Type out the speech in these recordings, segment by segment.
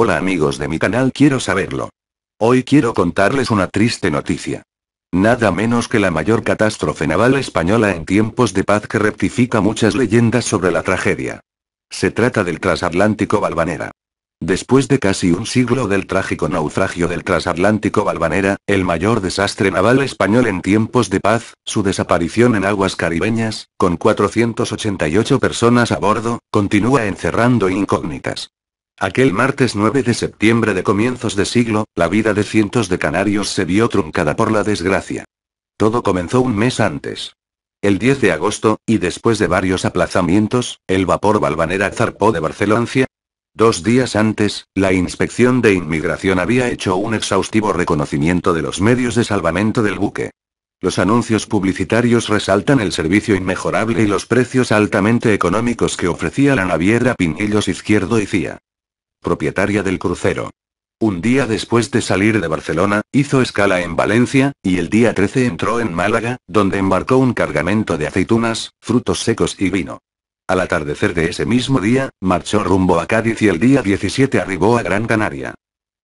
Hola amigos de mi canal Quiero Saberlo. Hoy quiero contarles una triste noticia. Nada menos que la mayor catástrofe naval española en tiempos de paz que rectifica muchas leyendas sobre la tragedia. Se trata del transatlántico Valvanera. Después de casi un siglo del trágico naufragio del transatlántico Valvanera, el mayor desastre naval español en tiempos de paz, su desaparición en aguas caribeñas, con 488 personas a bordo, continúa encerrando incógnitas. Aquel martes 9 de septiembre de comienzos de siglo, la vida de cientos de canarios se vio truncada por la desgracia. Todo comenzó un mes antes. El 10 de agosto, y después de varios aplazamientos, el vapor Valvanera zarpó de Barcelona, Dos días antes, la Inspección de Inmigración había hecho un exhaustivo reconocimiento de los medios de salvamento del buque. Los anuncios publicitarios resaltan el servicio inmejorable y los precios altamente económicos que ofrecía la naviera Pinillos Izquierdo y Cía. Propietaria del crucero. Un día después de salir de Barcelona, hizo escala en Valencia, y el día 13 entró en Málaga, donde embarcó un cargamento de aceitunas, frutos secos y vino. Al atardecer de ese mismo día, marchó rumbo a Cádiz y el día 17 arribó a Gran Canaria.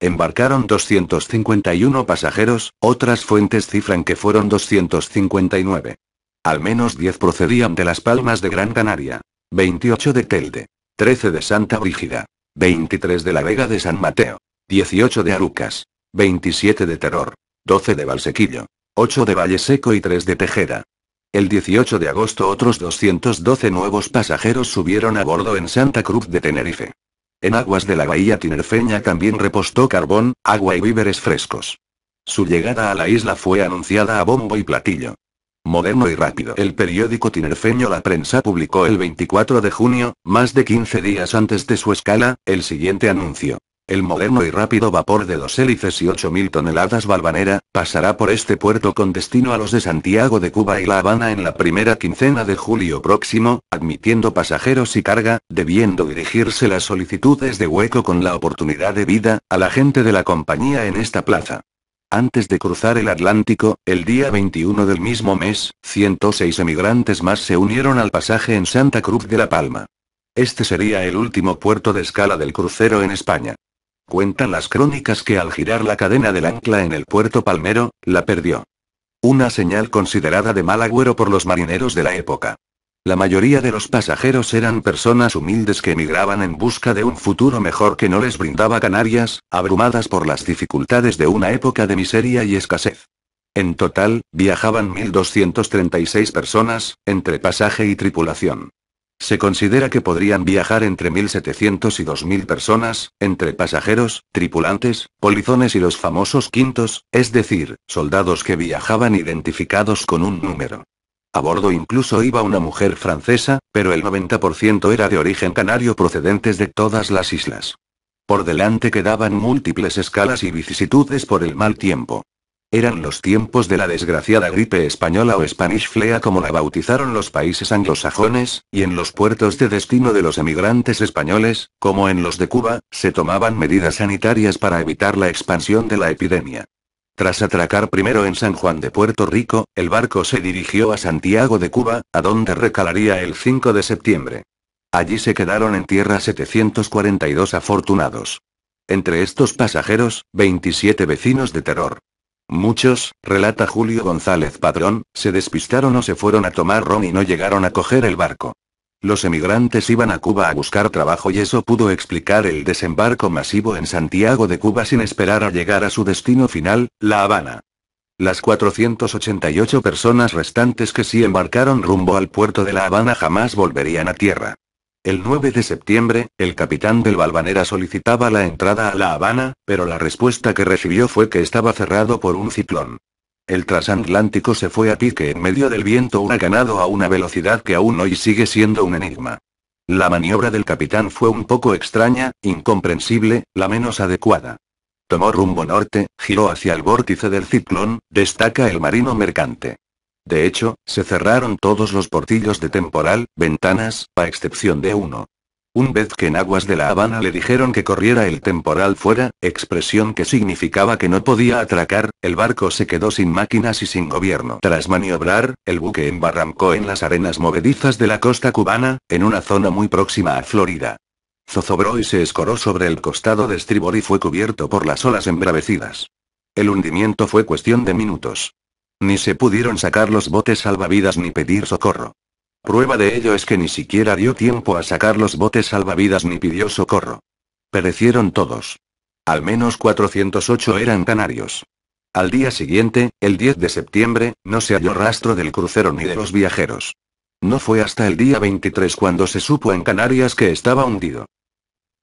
Embarcaron 251 pasajeros, otras fuentes cifran que fueron 259. Al menos 10 procedían de Las Palmas de Gran Canaria. 28 de Telde. 13 de Santa Brígida. 23 de la Vega de San Mateo. 18 de Arucas. 27 de Terror. 12 de Valsequillo. 8 de Valle Seco y 3 de Tejera. El 18 de agosto otros 212 nuevos pasajeros subieron a bordo en Santa Cruz de Tenerife. En aguas de la bahía tinerfeña también repostó carbón, agua y víveres frescos. Su llegada a la isla fue anunciada a bombo y platillo. Moderno y rápido. El periódico tinerfeño La Prensa publicó el 24 de junio, más de 15 días antes de su escala, el siguiente anuncio. El moderno y rápido vapor de dos hélices y 8.000 toneladas Valvanera, pasará por este puerto con destino a los de Santiago de Cuba y La Habana en la primera quincena de julio próximo, admitiendo pasajeros y carga, debiendo dirigirse las solicitudes de hueco con la oportunidad de vida, a la gente de la compañía en esta plaza. Antes de cruzar el Atlántico, el día 21 del mismo mes, 106 emigrantes más se unieron al pasaje en Santa Cruz de la Palma. Este sería el último puerto de escala del crucero en España. Cuentan las crónicas que al girar la cadena del ancla en el puerto palmero, la perdió. Una señal considerada de mal agüero por los marineros de la época. La mayoría de los pasajeros eran personas humildes que emigraban en busca de un futuro mejor que no les brindaba Canarias, abrumadas por las dificultades de una época de miseria y escasez. En total, viajaban 1.236 personas, entre pasaje y tripulación. Se considera que podrían viajar entre 1.700 y 2.000 personas, entre pasajeros, tripulantes, polizones y los famosos quintos, es decir, soldados que viajaban identificados con un número. A bordo incluso iba una mujer francesa, pero el 90% era de origen canario procedentes de todas las islas. Por delante quedaban múltiples escalas y vicisitudes por el mal tiempo. Eran los tiempos de la desgraciada gripe española o Spanish Flea como la bautizaron los países anglosajones, y en los puertos de destino de los emigrantes españoles, como en los de Cuba, se tomaban medidas sanitarias para evitar la expansión de la epidemia. Tras atracar primero en San Juan de Puerto Rico, el barco se dirigió a Santiago de Cuba, a donde recalaría el 5 de septiembre. Allí se quedaron en tierra 742 afortunados. Entre estos pasajeros, 27 vecinos de terror. Muchos, relata Julio González Padrón, se despistaron o se fueron a tomar ron y no llegaron a coger el barco. Los emigrantes iban a Cuba a buscar trabajo y eso pudo explicar el desembarco masivo en Santiago de Cuba sin esperar a llegar a su destino final, La Habana. Las 488 personas restantes que sí embarcaron rumbo al puerto de La Habana jamás volverían a tierra. El 9 de septiembre, el capitán del Balvanera solicitaba la entrada a La Habana, pero la respuesta que recibió fue que estaba cerrado por un ciclón. El transatlántico se fue a pique en medio del viento ganado a una velocidad que aún hoy sigue siendo un enigma. La maniobra del capitán fue un poco extraña, incomprensible, la menos adecuada. Tomó rumbo norte, giró hacia el vórtice del ciclón, destaca el marino mercante. De hecho, se cerraron todos los portillos de temporal, ventanas, a excepción de uno. Un vez que en aguas de La Habana le dijeron que corriera el temporal fuera, expresión que significaba que no podía atracar, el barco se quedó sin máquinas y sin gobierno. Tras maniobrar, el buque embarrancó en las arenas movedizas de la costa cubana, en una zona muy próxima a Florida. Zozobró y se escoró sobre el costado de estribor y fue cubierto por las olas embravecidas. El hundimiento fue cuestión de minutos. Ni se pudieron sacar los botes salvavidas ni pedir socorro. Prueba de ello es que ni siquiera dio tiempo a sacar los botes salvavidas ni pidió socorro. Perecieron todos. Al menos 408 eran canarios. Al día siguiente, el 10 de septiembre, no se halló rastro del crucero ni de los viajeros. No fue hasta el día 23 cuando se supo en Canarias que estaba hundido.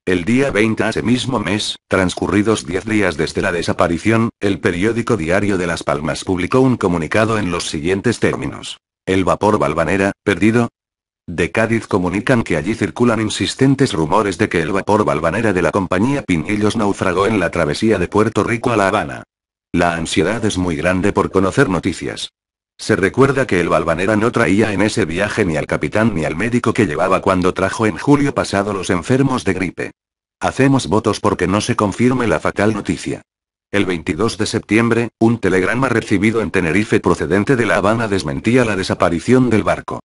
El día 20 a ese mismo mes, transcurridos 10 días desde la desaparición, el periódico Diario de Las Palmas publicó un comunicado en los siguientes términos. El vapor Balvanera, perdido. De Cádiz comunican que allí circulan insistentes rumores de que el vapor Balvanera de la compañía Pinillos naufragó en la travesía de Puerto Rico a La Habana. La ansiedad es muy grande por conocer noticias. Se recuerda que el Balvanera no traía en ese viaje ni al capitán ni al médico que llevaba cuando trajo en julio pasado los enfermos de gripe. Hacemos votos porque no se confirme la fatal noticia. El 22 de septiembre, un telegrama recibido en Tenerife procedente de La Habana desmentía la desaparición del barco.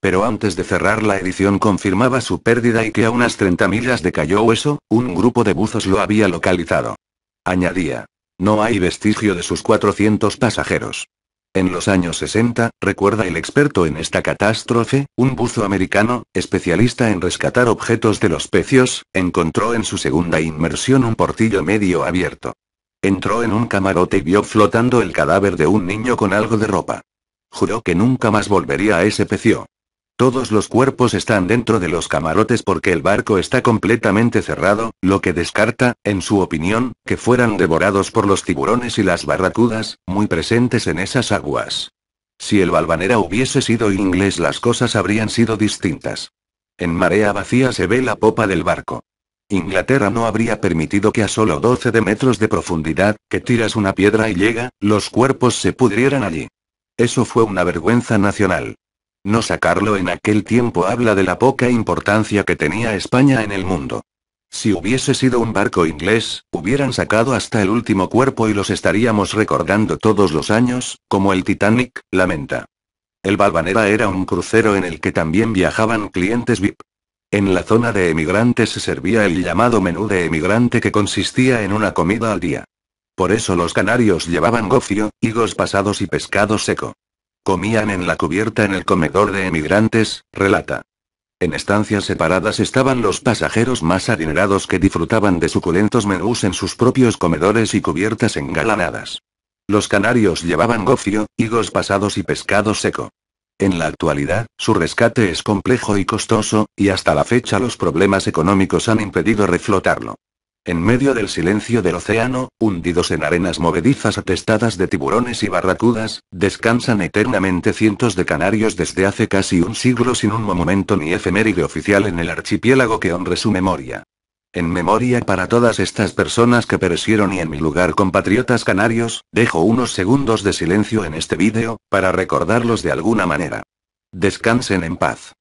Pero antes de cerrar la edición confirmaba su pérdida y que a unas 30 millas de Cayo Hueso, un grupo de buzos lo había localizado. Añadía. No hay vestigio de sus 400 pasajeros. En los años 60, recuerda el experto en esta catástrofe, un buzo americano, especialista en rescatar objetos de los pecios, encontró en su segunda inmersión un portillo medio abierto. Entró en un camarote y vio flotando el cadáver de un niño con algo de ropa. Juró que nunca más volvería a ese pecio. Todos los cuerpos están dentro de los camarotes porque el barco está completamente cerrado, lo que descarta, en su opinión, que fueran devorados por los tiburones y las barracudas, muy presentes en esas aguas. Si el Balvanera hubiese sido inglés las cosas habrían sido distintas. En marea vacía se ve la popa del barco. Inglaterra no habría permitido que a solo 12 de metros de profundidad, que tiras una piedra y llega, los cuerpos se pudrieran allí. Eso fue una vergüenza nacional. No sacarlo en aquel tiempo habla de la poca importancia que tenía España en el mundo. Si hubiese sido un barco inglés, hubieran sacado hasta el último cuerpo y los estaríamos recordando todos los años, como el Titanic, lamenta. El Balvanera era un crucero en el que también viajaban clientes VIP. En la zona de emigrantes se servía el llamado menú de emigrante que consistía en una comida al día. Por eso los canarios llevaban gofio, higos pasados y pescado seco. Comían en la cubierta en el comedor de emigrantes, relata. En estancias separadas estaban los pasajeros más adinerados que disfrutaban de suculentos menús en sus propios comedores y cubiertas engalanadas. Los canarios llevaban gofio, higos pasados y pescado seco. En la actualidad, su rescate es complejo y costoso, y hasta la fecha los problemas económicos han impedido reflotarlo. En medio del silencio del océano, hundidos en arenas movedizas atestadas de tiburones y barracudas, descansan eternamente cientos de canarios desde hace casi un siglo sin un monumento ni efeméride oficial en el archipiélago que honre su memoria. En memoria para todas estas personas que perecieron y en mi lugar compatriotas canarios, dejo unos segundos de silencio en este vídeo, para recordarlos de alguna manera. Descansen en paz.